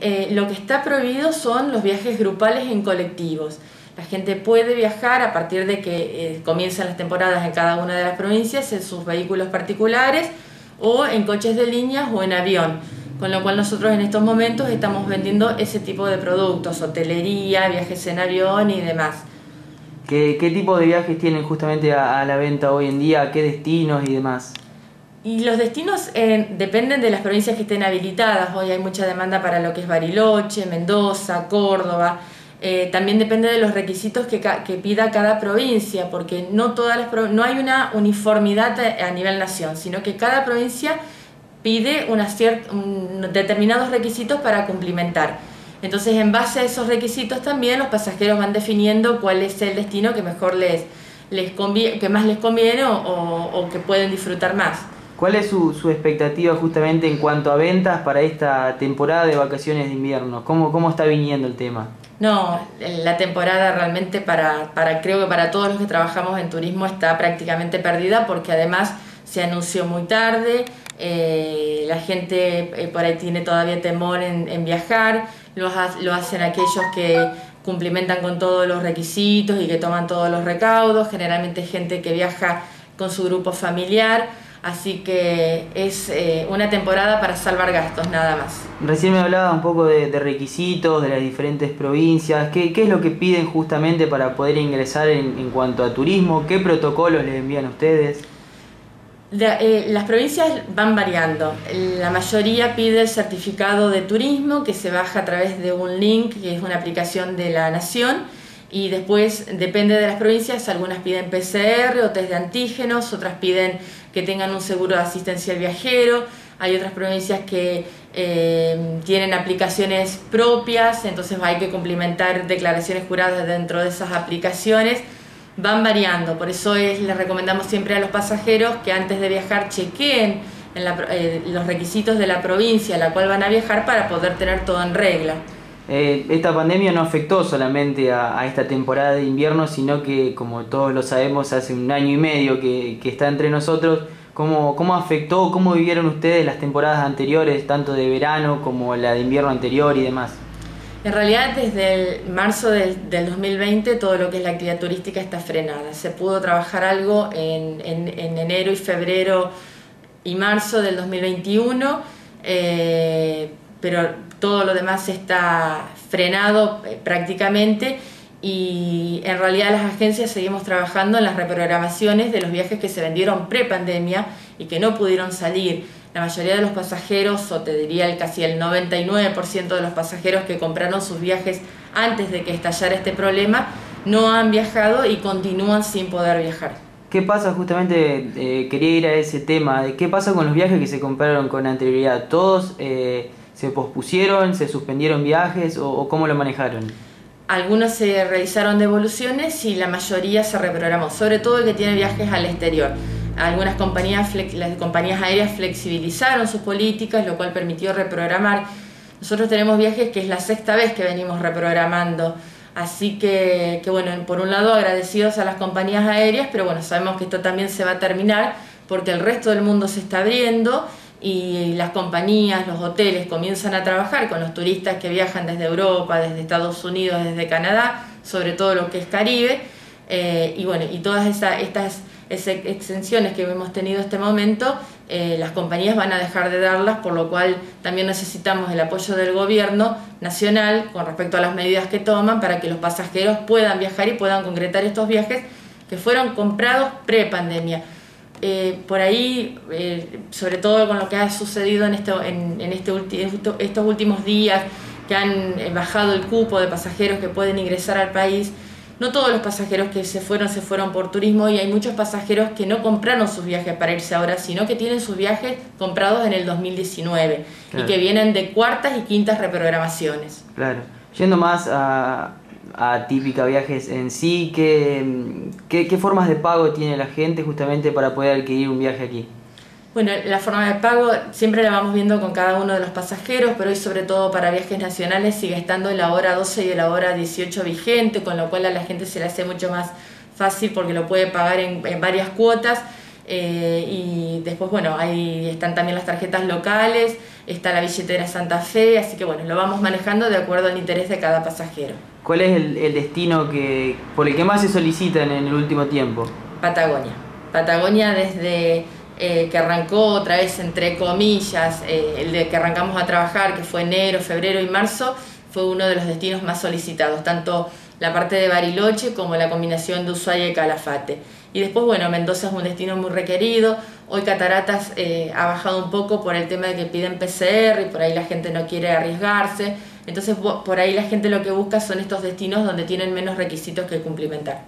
eh, lo que está prohibido son los viajes grupales en colectivos. La gente puede viajar a partir de que eh, comienzan las temporadas en cada una de las provincias en sus vehículos particulares o en coches de líneas o en avión. Con lo cual nosotros en estos momentos estamos vendiendo ese tipo de productos, hotelería, viajes en avión y demás. ¿Qué, tipo de viajes tienen justamente a, la venta hoy en día? ¿Qué destinos y demás? Y los destinos eh, dependen de las provincias que estén habilitadas. Hoy hay mucha demanda para lo que es Bariloche, Mendoza, Córdoba. Eh, también depende de los requisitos que, pida cada provincia, porque no, todas las, no hay una uniformidad a, nivel nación, sino que cada provincia pide una determinados requisitos para cumplimentar. Entonces, en base a esos requisitos también los pasajeros van definiendo cuál es el destino que mejor les, les conviene, que más les conviene o, que pueden disfrutar más. ¿Cuál es su, su, expectativa justamente en cuanto a ventas para esta temporada de vacaciones de invierno? ¿Cómo, cómo está viniendo el tema? No, la temporada realmente para, para, creo que para todos los que trabajamos en turismo está prácticamente perdida porque además se anunció muy tarde, eh, la gente eh, por ahí tiene todavía temor en, viajar, lo, lo hacen aquellos que cumplimentan con todos los requisitos y que toman todos los recaudos, generalmente gente que viaja con su grupo familiar Así que es eh, una temporada para salvar gastos, nada más. Recién me hablaba un poco de, requisitos de las diferentes provincias. ¿Qué, es lo que piden justamente para poder ingresar en, cuanto a turismo? ¿Qué protocolos les envían ustedes? Eh, las provincias van variando. La mayoría pide el certificado de turismo que se baja a través de un link, que es una aplicación de la Nación y después depende de las provincias, algunas piden PCR o test de antígenos, otras piden que tengan un seguro de asistencia al viajero, hay otras provincias que eh, tienen aplicaciones propias, entonces hay que complementar declaraciones juradas dentro de esas aplicaciones, van variando, por eso es, les recomendamos siempre a los pasajeros que antes de viajar chequeen en eh, los requisitos de la provincia a la cual van a viajar para poder tener todo en regla. Eh, esta pandemia no afectó solamente a, esta temporada de invierno, sino que, como todos lo sabemos, hace un año y medio que, está entre nosotros. ¿Cómo, ¿Cómo afectó, cómo vivieron ustedes las temporadas anteriores, tanto de verano como la de invierno anterior y demás? En realidad, desde el marzo del, 2020, todo lo que es la actividad turística está frenada. Se pudo trabajar algo en, enero y febrero y marzo del 2021, eh, pero todo lo demás está frenado eh, prácticamente y en realidad las agencias seguimos trabajando en las reprogramaciones de los viajes que se vendieron pre-pandemia y que no pudieron salir. La mayoría de los pasajeros, o te diría el, casi el 99% de los pasajeros que compraron sus viajes antes de que estallara este problema, no han viajado y continúan sin poder viajar. ¿Qué pasa justamente, eh, quería ir a ese tema, qué pasa con los viajes que se compraron con anterioridad? ¿Todos eh, ¿Se pospusieron, se suspendieron viajes o, cómo lo manejaron? Algunos se realizaron devoluciones y la mayoría se reprogramó, sobre todo el que tiene viajes al exterior. Algunas compañías, las compañías aéreas flexibilizaron sus políticas, lo cual permitió reprogramar. Nosotros tenemos viajes que es la sexta vez que venimos reprogramando. Así que, que, bueno, por un lado agradecidos a las compañías aéreas, pero bueno, sabemos que esto también se va a terminar porque el resto del mundo se está abriendo y las compañías, los hoteles comienzan a trabajar con los turistas que viajan desde Europa, desde Estados Unidos, desde Canadá, sobre todo lo que es Caribe, eh, y bueno, y todas estas extensiones que hemos tenido este momento, eh, las compañías van a dejar de darlas, por lo cual también necesitamos el apoyo del gobierno nacional con respecto a las medidas que toman para que los pasajeros puedan viajar y puedan concretar estos viajes que fueron comprados pre-pandemia. Eh, por ahí, eh, sobre todo con lo que ha sucedido en, esto, en, este estos últimos días, que han eh, bajado el cupo de pasajeros que pueden ingresar al país, no todos los pasajeros que se fueron se fueron por turismo y hay muchos pasajeros que no compraron sus viajes para irse ahora, sino que tienen sus viajes comprados en el 2019 y que vienen de cuartas y quintas reprogramaciones. Claro. Yendo más a, a Típica Viajes en sí? ¿Qué, ¿Qué, formas de pago tiene la gente justamente para poder adquirir un viaje aquí? Bueno, la forma de pago siempre la vamos viendo con cada uno de los pasajeros, pero hoy sobre todo para viajes nacionales sigue estando la hora 12 y la hora 18 vigente, con lo cual a la gente se le hace mucho más fácil porque lo puede pagar en, varias cuotas. Eh, y después, bueno, ahí están también las tarjetas locales está la billetera Santa Fe, así que bueno, lo vamos manejando de acuerdo al interés de cada pasajero. ¿Cuál es el, destino que, por el que más se solicitan en el último tiempo? Patagonia. Patagonia desde eh, que arrancó otra vez, entre comillas, eh, el de que arrancamos a trabajar, que fue enero, febrero y marzo, fue uno de los destinos más solicitados, tanto la parte de Bariloche como la combinación de Ushuaia y Calafate. Y después, bueno, Mendoza es un destino muy requerido. Hoy Cataratas eh, ha bajado un poco por el tema de que piden PCR y por ahí la gente no quiere arriesgarse. Entonces, por ahí la gente lo que busca son estos destinos donde tienen menos requisitos que cumplimentar.